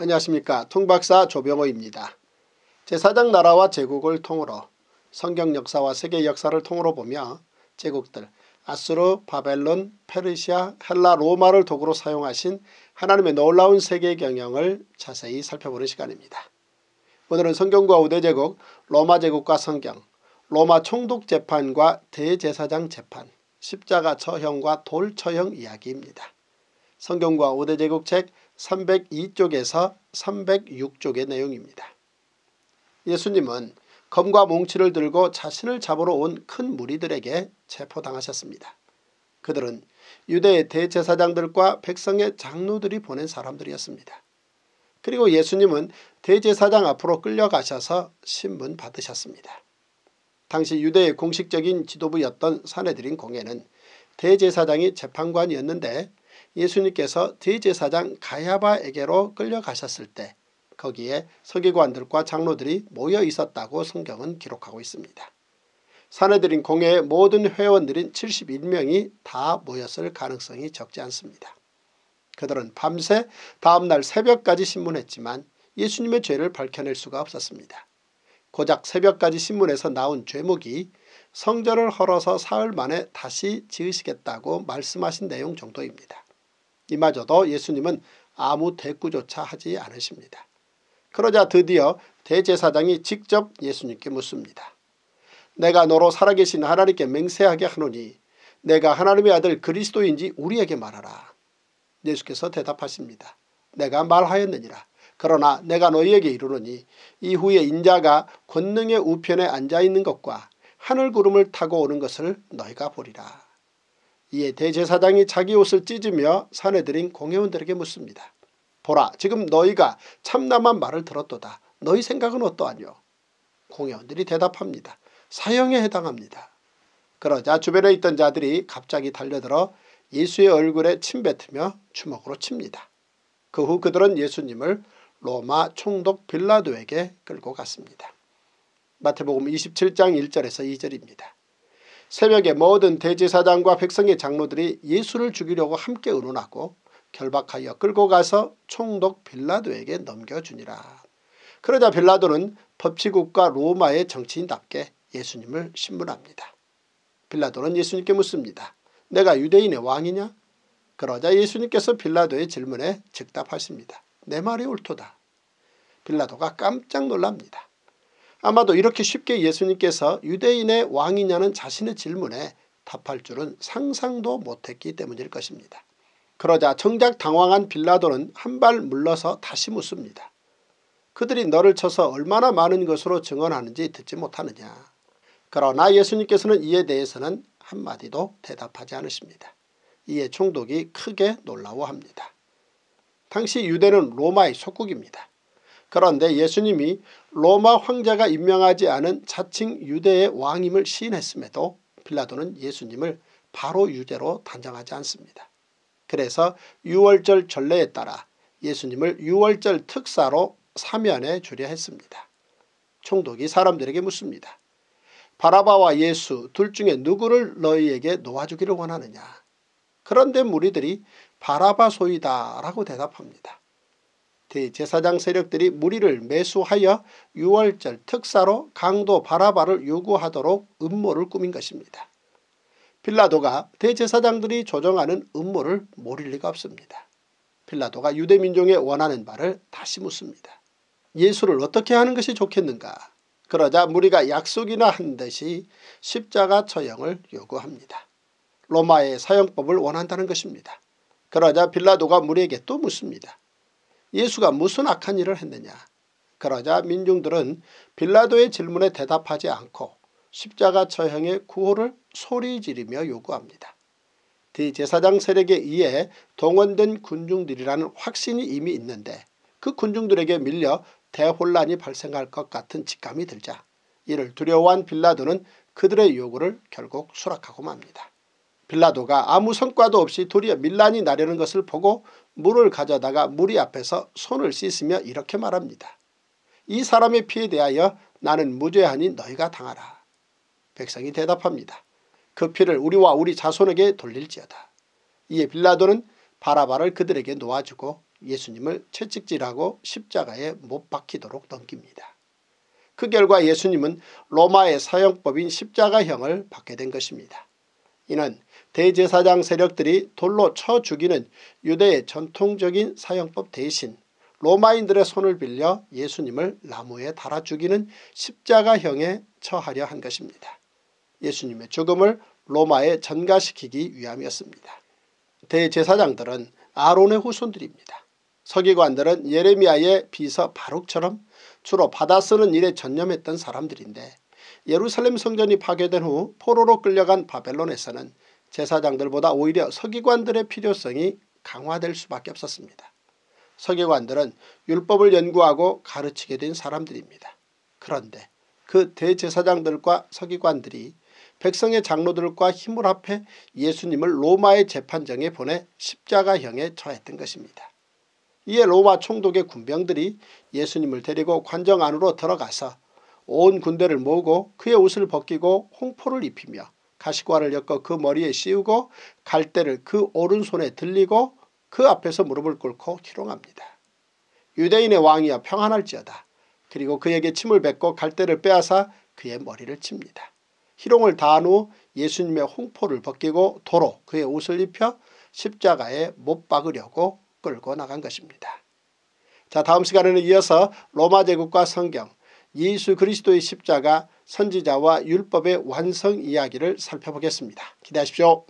안녕하십니까 통박사 조병호입니다. 제4장 나라와 제국을 통으로 성경 역사와 세계 역사를 통으로 보며 제국들 아수르, 바벨론, 페르시아, 헬라, 로마를 도구로 사용하신 하나님의 놀라운 세계 경영을 자세히 살펴보는 시간입니다. 오늘은 성경과 우대제국, 로마 제국과 성경, 로마 총독 재판과 대제사장 재판, 십자가 처형과 돌 처형 이야기입니다. 성경과 우대제국 책 302쪽에서 306쪽의 내용입니다. 예수님은 검과 몽치를 들고 자신을 잡으러 온 큰 무리들에게 체포당하셨습니다. 그들은 유대의 대제사장들과 백성의 장로들이 보낸 사람들이었습니다. 그리고 예수님은 대제사장 앞으로 끌려가셔서 신문 받으셨습니다. 당시 유대의 공식적인 지도부였던 사내들인 공회는 대제사장이 재판관이었는데 예수님께서 대제사장 가야바에게로 끌려가셨을 때 거기에 서기관들과 장로들이 모여 있었다고 성경은 기록하고 있습니다. 사내들인 공회의 모든 회원들인 71명이 다 모였을 가능성이 적지 않습니다. 그들은 밤새 다음날 새벽까지 신문했지만 예수님의 죄를 밝혀낼 수가 없었습니다. 고작 새벽까지 신문에서 나온 죄목이 성전을 헐어서 사흘 만에 다시 지으시겠다고 말씀하신 내용 정도입니다. 이마저도 예수님은 아무 대꾸조차 하지 않으십니다. 그러자 드디어 대제사장이 직접 예수님께 묻습니다. 내가 너로 살아계신 하나님께 맹세하게 하노니 내가 하나님의 아들 그리스도인지 우리에게 말하라. 예수께서 대답하십니다. 내가 말하였느니라. 그러나 내가 너희에게 이르노니 이후에 인자가 권능의 우편에 앉아있는 것과 하늘 구름을 타고 오는 것을 너희가 보리라. 이에 대제사장이 자기 옷을 찢으며 사내들인 공회원들에게 묻습니다. 보라 지금 너희가 참남한 말을 들었도다. 너희 생각은 어떠하뇨? 공회원들이 대답합니다. 사형에 해당합니다. 그러자 주변에 있던 자들이 갑자기 달려들어 예수의 얼굴에 침 뱉으며 주먹으로 칩니다. 그 후 그들은 예수님을 로마 총독 빌라도에게 끌고 갔습니다. 마태복음 27장 1절에서 2절입니다. 새벽에 모든 대제사장과 백성의 장로들이 예수를 죽이려고 함께 의논하고 결박하여 끌고 가서 총독 빌라도에게 넘겨주니라. 그러자 빌라도는 법치국가 로마의 정치인답게 예수님을 신문합니다. 빌라도는 예수님께 묻습니다. 내가 유대인의 왕이냐? 그러자 예수님께서 빌라도의 질문에 즉답하십니다. 내 말이 옳도다. 빌라도가 깜짝 놀랍니다. 아마도 이렇게 쉽게 예수님께서 유대인의 왕이냐는 자신의 질문에 답할 줄은 상상도 못했기 때문일 것입니다. 그러자 정작 당황한 빌라도는 한 발 물러서 다시 묻습니다. 그들이 너를 쳐서 얼마나 많은 것으로 증언하는지 듣지 못하느냐. 그러나 예수님께서는 이에 대해서는 한마디도 대답하지 않으십니다. 이에 총독이 크게 놀라워합니다. 당시 유대는 로마의 속국입니다. 그런데 예수님이 로마 황제가 임명하지 않은 자칭 유대의 왕임을 시인했음에도 빌라도는 예수님을 바로 유죄로 단정하지 않습니다. 그래서 유월절 전례에 따라 예수님을 유월절 특사로 사면해 주려 했습니다. 총독이 사람들에게 묻습니다. 바라바와 예수 둘 중에 누구를 너희에게 놓아주기를 원하느냐. 그런데 무리들이 바라바 소이다 라고 대답합니다. 대제사장 세력들이 무리를 매수하여 유월절 특사로 강도 바라바를 요구하도록 음모를 꾸민 것입니다. 빌라도가 대제사장들이 조정하는 음모를 모를 리가 없습니다. 빌라도가 유대민족의 원하는 바를 다시 묻습니다. 예수를 어떻게 하는 것이 좋겠는가? 그러자 무리가 약속이나 한 듯이 십자가 처형을 요구합니다. 로마의 사형법을 원한다는 것입니다. 그러자 빌라도가 무리에게 또 묻습니다. 예수가 무슨 악한 일을 했느냐. 그러자 민중들은 빌라도의 질문에 대답하지 않고 십자가 처형의 구호를 소리 지르며 요구합니다. 대제사장 세력에 의해 동원된 군중들이라는 확신이 이미 있는데 그 군중들에게 밀려 대혼란이 발생할 것 같은 직감이 들자 이를 두려워한 빌라도는 그들의 요구를 결국 수락하고 맙니다. 빌라도가 아무 성과도 없이 도리어 밀란이 나려는 것을 보고 물을 가져다가 무리 앞에서 손을 씻으며 이렇게 말합니다. 이 사람의 피에 대하여 나는 무죄하니 너희가 당하라. 백성이 대답합니다. 그 피를 우리와 우리 자손에게 돌릴지어다. 이에 빌라도는 바라바를 그들에게 놓아주고 예수님을 채찍질하고 십자가에 못 박히도록 넘깁니다. 그 결과 예수님은 로마의 사형법인 십자가형을 받게 된 것입니다. 이는 대제사장 세력들이 돌로 쳐 죽이는 유대의 전통적인 사형법 대신 로마인들의 손을 빌려 예수님을 나무에 달아 죽이는 십자가형에 처하려 한 것입니다. 예수님의 죽음을 로마에 전가시키기 위함이었습니다. 대제사장들은 아론의 후손들입니다. 서기관들은 예레미야의 비서 바룩처럼 주로 받아 쓰는 일에 전념했던 사람들인데 예루살렘 성전이 파괴된 후 포로로 끌려간 바벨론에서는 제사장들보다 오히려 서기관들의 필요성이 강화될 수밖에 없었습니다. 서기관들은 율법을 연구하고 가르치게 된 사람들입니다. 그런데 그 대제사장들과 서기관들이 백성의 장로들과 힘을 합해 예수님을 로마의 재판정에 보내 십자가형에 처했던 것입니다. 이에 로마 총독의 군병들이 예수님을 데리고 관정 안으로 들어가서 온 군대를 모으고 그의 옷을 벗기고 홍포를 입히며 가시관을 엮어 그 머리에 씌우고 갈대를 그 오른손에 들리고 그 앞에서 무릎을 꿇고 희롱합니다. 유대인의 왕이여 평안할지어다. 그리고 그에게 침을 뱉고 갈대를 빼앗아 그의 머리를 칩니다. 희롱을 다한 후 예수님의 홍포를 벗기고 도로 그의 옷을 입혀 십자가에 못 박으려고 끌고 나간 것입니다. 자 다음 시간에는 이어서 로마 제국과 성경 예수 그리스도의 십자가 선지자와 율법의 완성 이야기를 살펴보겠습니다. 기대하십시오.